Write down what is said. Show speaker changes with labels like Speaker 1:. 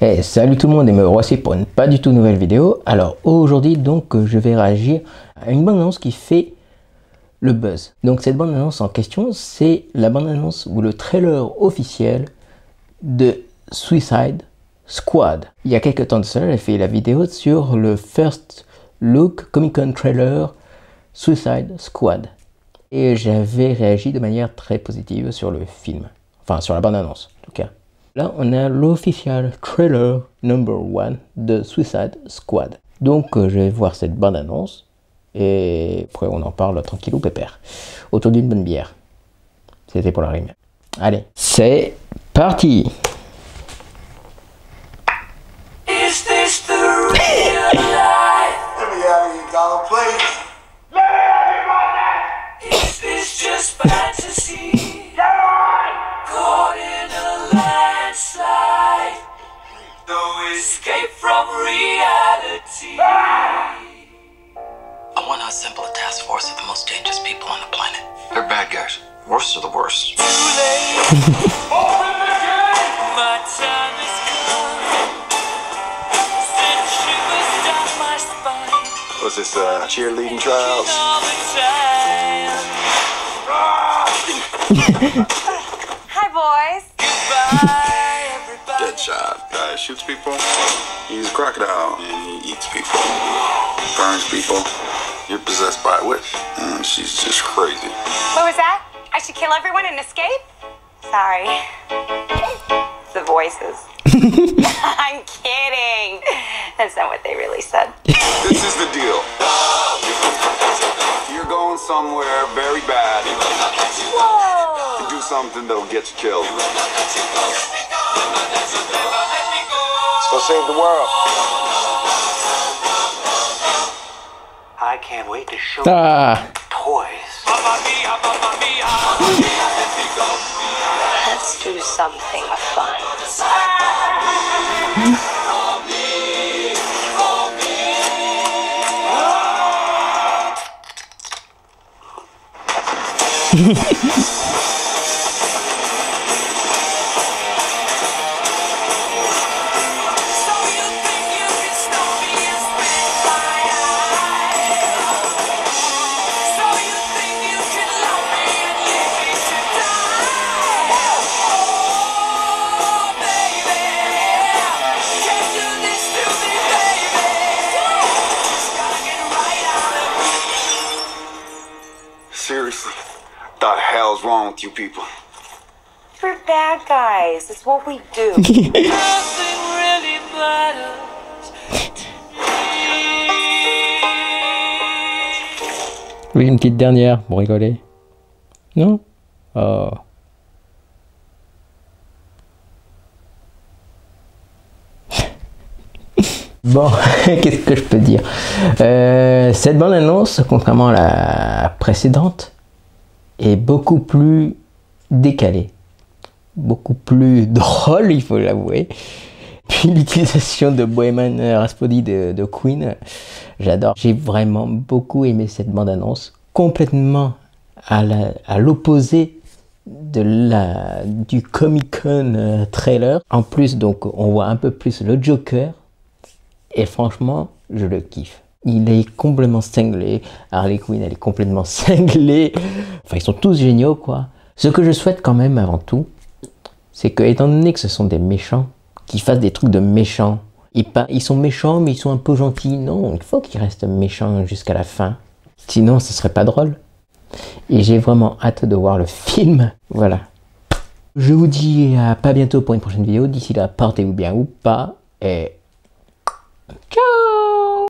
Speaker 1: Hey, salut tout le monde et me voici pour une pas du tout nouvelle vidéo. Alors aujourd'hui donc je vais réagir à une bande annonce qui fait le buzz. Donc cette bande annonce en question c'est la bande annonce ou le trailer officiel de Suicide Squad. Il y a quelques temps de cela j'ai fait la vidéo sur le first look Comic Con trailer Suicide Squad. Et j'avais réagi de manière très positive sur le film. Enfin sur la bande annonce en tout cas. Là, on a l'official trailer number one de Suicide Squad. Donc, euh, je vais voir cette bande-annonce et après, on en parle tranquillou pépère autour d'une bonne bière. C'était pour la rime. Allez, c'est parti
Speaker 2: escape from reality.
Speaker 3: I want to assemble a task force of the most dangerous people on the planet.
Speaker 4: They're bad guys. Worst of the worst.
Speaker 2: Too late. My time is come. Send shivers down my spine.
Speaker 5: What's this, uh, cheerleading trials?
Speaker 2: All the time.
Speaker 6: Hi, boys.
Speaker 2: Goodbye, everybody.
Speaker 5: Deadshot. Guy shoots people. He's a crocodile. And he eats people. Burns people. You're possessed by a witch. And she's just crazy.
Speaker 6: What was that? I should kill everyone and escape? Sorry. The voices. I'm kidding. That's not what they really said.
Speaker 5: This is the deal. You're going somewhere very bad.
Speaker 6: Whoa!
Speaker 5: You do something that'll get you killed. Let's go save the world.
Speaker 3: I can't wait to show
Speaker 1: Ah
Speaker 3: toys.
Speaker 2: Mamma mia, mamma mia.
Speaker 6: Let's do something fun.
Speaker 2: So
Speaker 5: hell's wrong with you people?
Speaker 6: We're bad guys. It's what we do.
Speaker 2: Nothing really matters.
Speaker 1: Oui, une petite dernière pour rigoler. Non? Oh. Bon, qu'est-ce que je peux dire? Euh, Cette bande annonce, contrairement à la précédente, est beaucoup plus décalée, beaucoup plus drôle, il faut l'avouer. Puis l'utilisation de Bohemian Rhapsody de, de Queen, j'adore. J'ai vraiment beaucoup aimé cette bande annonce, complètement à l'opposé de la du Comic Con euh, trailer. En plus, donc, on voit un peu plus le Joker. Et franchement, je le kiffe. Il est complètement cinglé. Harley Quinn, elle est complètement cinglée. Enfin, ils sont tous géniaux, quoi. Ce que je souhaite quand même avant tout, c'est que, étant donné que ce sont des méchants, qu'ils fassent des trucs de méchants. Ils, ils sont méchants, mais ils sont un peu gentils. Non, il faut qu'ils restent méchants jusqu'à la fin. Sinon, ce serait pas drôle. Et j'ai vraiment hâte de voir le film. Voilà. Je vous dis à pas bientôt pour une prochaine vidéo. D'ici là, portez-vous bien ou pas. Et ciao